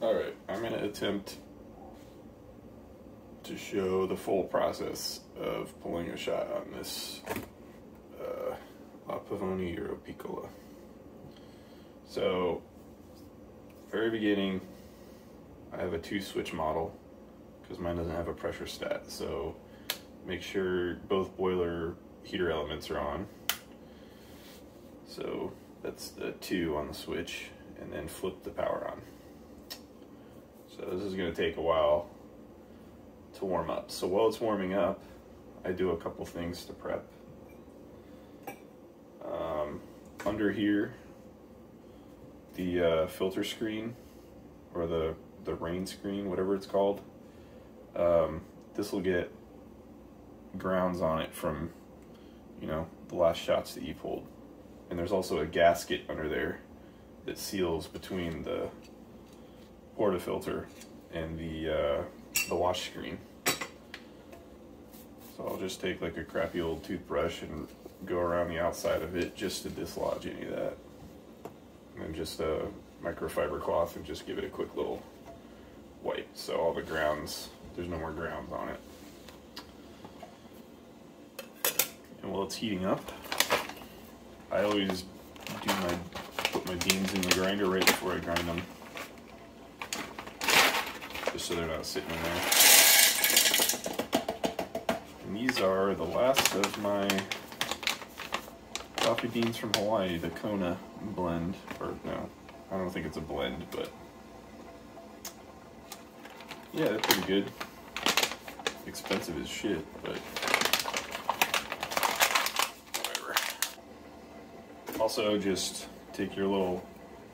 Alright, I'm going to attempt to show the full process of pulling a shot on this uh, La Pavoni Europiccola. So, very beginning, I have a two switch model because mine doesn't have a pressure stat. So, make sure both boiler heater elements are on. So, that's the two on the switch, and then flip the power on. So this is going to take a while to warm up. So while it's warming up, I do a couple things to prep. Um, under here, the uh, filter screen or the the rain screen, whatever it's called, um, this will get grounds on it from you know the last shots that you pulled. And there's also a gasket under there that seals between the portafilter and the uh, the wash screen. So I'll just take like a crappy old toothbrush and go around the outside of it just to dislodge any of that. And then just a microfiber cloth and just give it a quick little wipe so all the grounds, there's no more grounds on it. And while it's heating up, I always do my put my beans in the grinder right before I grind them just so they're not sitting in there. And these are the last of my coffee beans from Hawaii, the Kona blend, or no, I don't think it's a blend, but yeah, they're pretty good. Expensive as shit, but whatever. Also, just take your little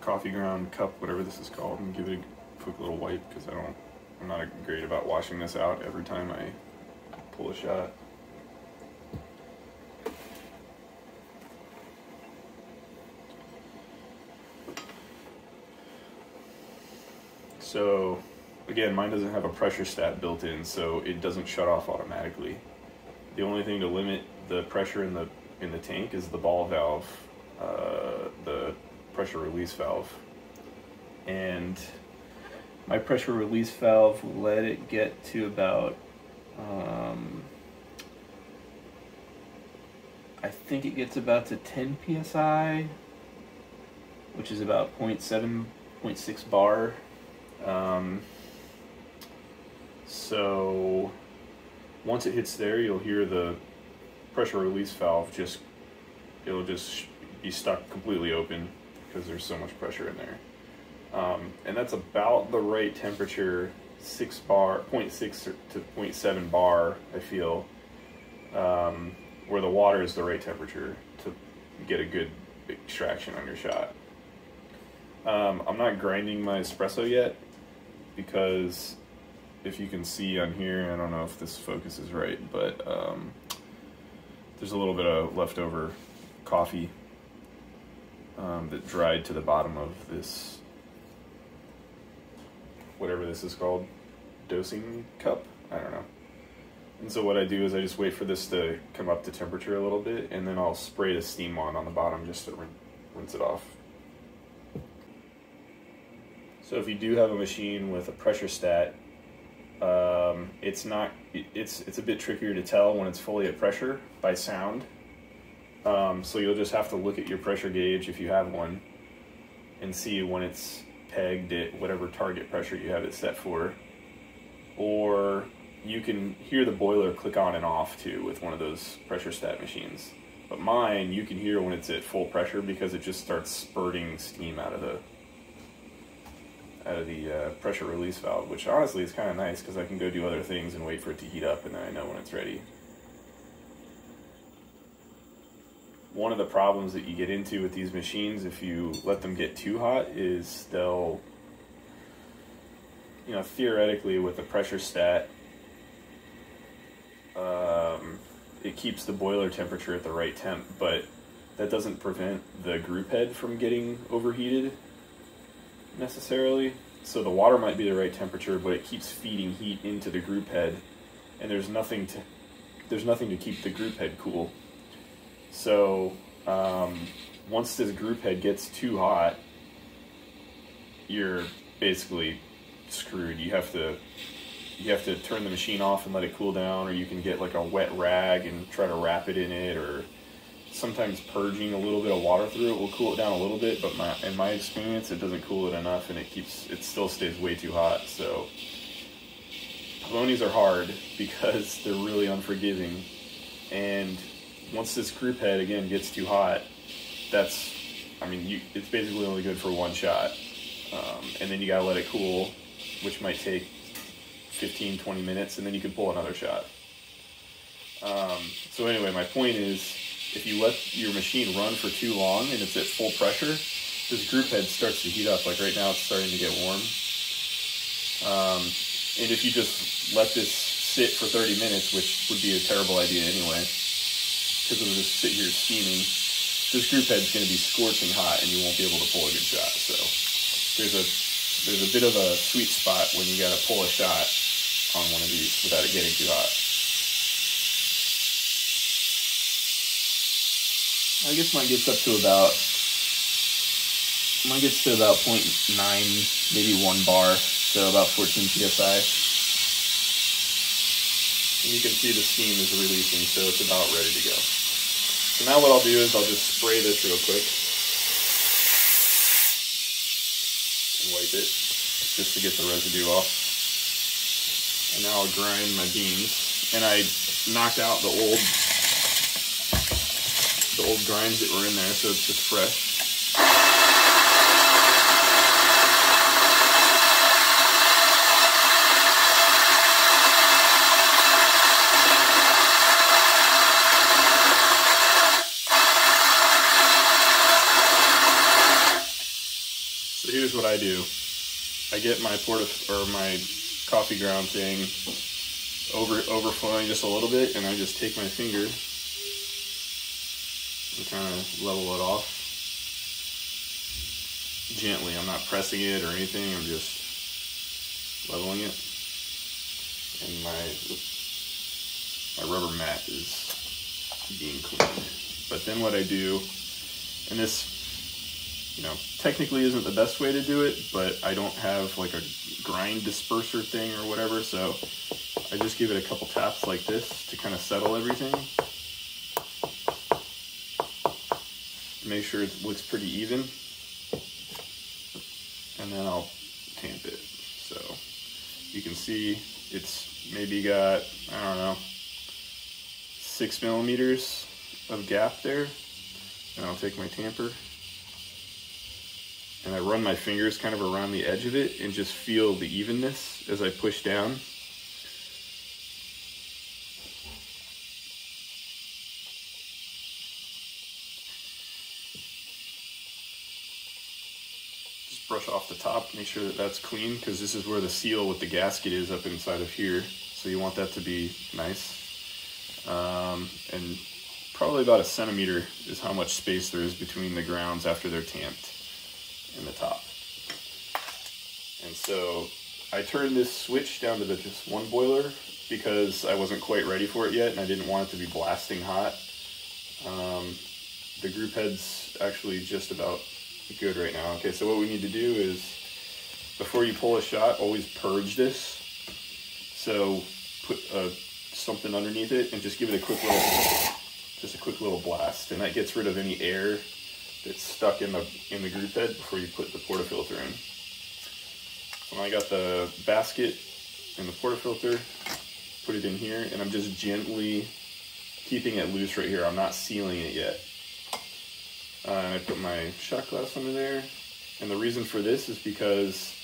coffee ground cup, whatever this is called, and give it a quick little wipe because I don't, I'm not great about washing this out every time I pull a shot. So, again, mine doesn't have a pressure stat built in, so it doesn't shut off automatically. The only thing to limit the pressure in the in the tank is the ball valve, uh, the pressure release valve, and my pressure release valve let it get to about um, I think it gets about to 10 psi which is about 0.7 0.6 bar. Um, so once it hits there you'll hear the pressure release valve just it'll just be stuck completely open because there's so much pressure in there um, and that's about the right temperature, six bar, 0.6 to 0.7 bar, I feel, um, where the water is the right temperature to get a good extraction on your shot. Um, I'm not grinding my espresso yet because if you can see on here, I don't know if this focus is right, but um, there's a little bit of leftover coffee um, that dried to the bottom of this whatever this is called, dosing cup. I don't know. And so what I do is I just wait for this to come up to temperature a little bit, and then I'll spray the steam on on the bottom just to rinse it off. So if you do have a machine with a pressure stat, um, it's not it's it's a bit trickier to tell when it's fully at pressure by sound. Um, so you'll just have to look at your pressure gauge if you have one, and see when it's pegged at whatever target pressure you have it set for. Or you can hear the boiler click on and off too with one of those pressure stat machines. But mine, you can hear when it's at full pressure because it just starts spurting steam out of the out of the uh, pressure release valve, which honestly is kind of nice because I can go do other things and wait for it to heat up and then I know when it's ready. One of the problems that you get into with these machines if you let them get too hot is they'll you know theoretically with the pressure stat um, it keeps the boiler temperature at the right temp but that doesn't prevent the group head from getting overheated necessarily. So the water might be the right temperature but it keeps feeding heat into the group head and there's nothing to there's nothing to keep the group head cool so um, once this group head gets too hot, you're basically screwed. You have to you have to turn the machine off and let it cool down, or you can get like a wet rag and try to wrap it in it, or sometimes purging a little bit of water through it will cool it down a little bit. But my in my experience, it doesn't cool it enough, and it keeps it still stays way too hot. So Pavonis are hard because they're really unforgiving, and once this group head again gets too hot, that's I mean you, it's basically only good for one shot, um, and then you gotta let it cool, which might take 15, 20 minutes, and then you can pull another shot. Um, so anyway, my point is, if you let your machine run for too long and it's at full pressure, this group head starts to heat up. Like right now, it's starting to get warm. Um, and if you just let this sit for 30 minutes, which would be a terrible idea anyway, because it'll just sit here steaming, this group head's going to be scorching hot, and you won't be able to pull a good shot. So there's a there's a bit of a sweet spot when you got to pull a shot on one of these without it getting too hot. I guess mine gets up to about mine gets to about 0.9, maybe one bar, so about 14 psi. And you can see the steam is releasing, so it's about ready to go. So now what I'll do is I'll just spray this real quick and wipe it just to get the residue off. And now I'll grind my beans. And I knocked out the old the old grinds that were in there, so it's just fresh. I do. I get my porta or my coffee ground thing over overflowing just a little bit, and I just take my finger and kind of level it off gently. I'm not pressing it or anything. I'm just leveling it, and my my rubber mat is being cleaned. But then what I do, and this you know, technically isn't the best way to do it, but I don't have like a grind disperser thing or whatever, so I just give it a couple taps like this to kind of settle everything. Make sure it looks pretty even. And then I'll tamp it. So you can see it's maybe got, I don't know, six millimeters of gap there. And I'll take my tamper and I run my fingers kind of around the edge of it and just feel the evenness as I push down. Just brush off the top, make sure that that's clean because this is where the seal with the gasket is up inside of here. So you want that to be nice. Um, and probably about a centimeter is how much space there is between the grounds after they're tamped in the top. And so I turned this switch down to the just one boiler because I wasn't quite ready for it yet and I didn't want it to be blasting hot. Um, the group head's actually just about good right now. Okay, so what we need to do is before you pull a shot, always purge this. So put uh, something underneath it and just give it a quick little, just a quick little blast, and that gets rid of any air that's stuck in the in the group head before you put the portafilter in. So I got the basket and the portafilter, put it in here, and I'm just gently keeping it loose right here. I'm not sealing it yet. Uh, I put my shot glass under there. And the reason for this is because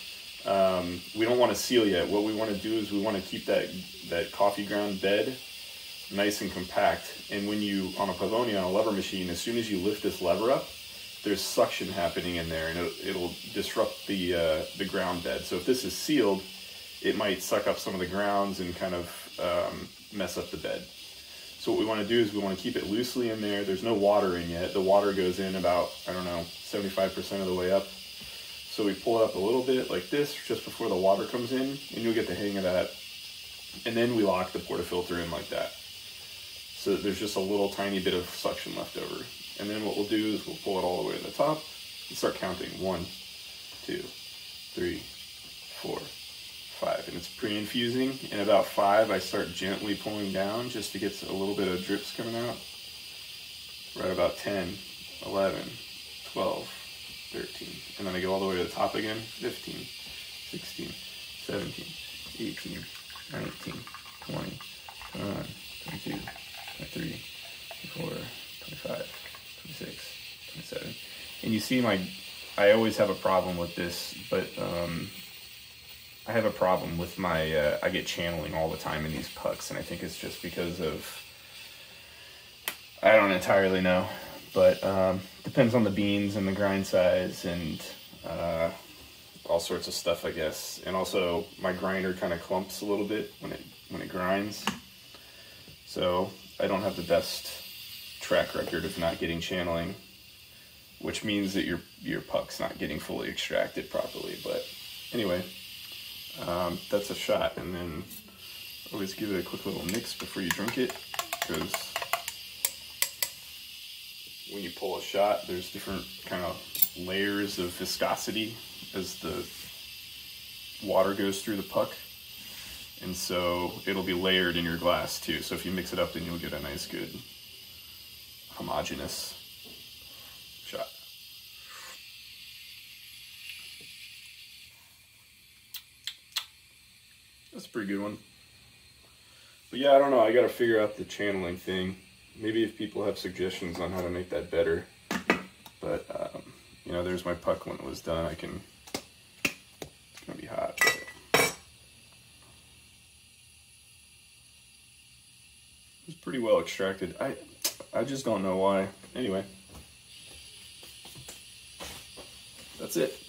um, we don't want to seal yet. What we want to do is we want to keep that that coffee ground bed nice and compact. And when you on a Pavonia on a lever machine, as soon as you lift this lever up, there's suction happening in there, and it'll, it'll disrupt the uh, the ground bed. So if this is sealed, it might suck up some of the grounds and kind of um, mess up the bed. So what we want to do is we want to keep it loosely in there. There's no water in yet. The water goes in about I don't know 75% of the way up. So we pull it up a little bit like this just before the water comes in, and you'll get the hang of that. And then we lock the portafilter in like that. So there's just a little tiny bit of suction left over. And then what we'll do is we'll pull it all the way to the top and start counting. One, two, three, four, five, and it's pre-infusing. And about five, I start gently pulling down just to get a little bit of drips coming out. Right about 10, 11, 12, 13. And then I go all the way to the top again, 15, 16, 17, 18, 19, 20, 21, 22, 23, 24, 25, 26, 27. And you see my, I always have a problem with this, but um, I have a problem with my, uh, I get channeling all the time in these pucks, and I think it's just because of, I don't entirely know, but um, depends on the beans and the grind size and uh, all sorts of stuff, I guess. And also, my grinder kind of clumps a little bit when it when it grinds, so I don't have the best track record of not getting channeling, which means that your your puck's not getting fully extracted properly. But anyway, um, that's a shot, and then always give it a quick little mix before you drink it, because when you pull a shot, there's different kind of layers of viscosity as the water goes through the puck. And so it'll be layered in your glass too. So if you mix it up, then you'll get a nice, good, homogeneous shot. That's a pretty good one. But yeah, I don't know. I got to figure out the channeling thing. Maybe if people have suggestions on how to make that better. But, um, you know, there's my puck when it was done. I can, it's going to be hot. But it's pretty well extracted. I, I just don't know why. Anyway. That's it.